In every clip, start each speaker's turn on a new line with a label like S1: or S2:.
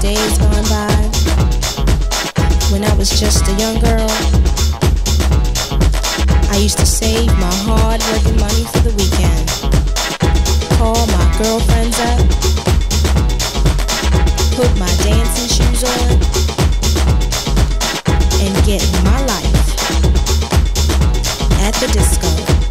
S1: days gone by when I was just a young girl. I used to save my hard working money for the weekend. Call my girlfriends up, put my dancing shoes on, and get my life at the disco.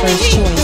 S1: First choice.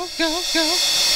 S1: go, go. go.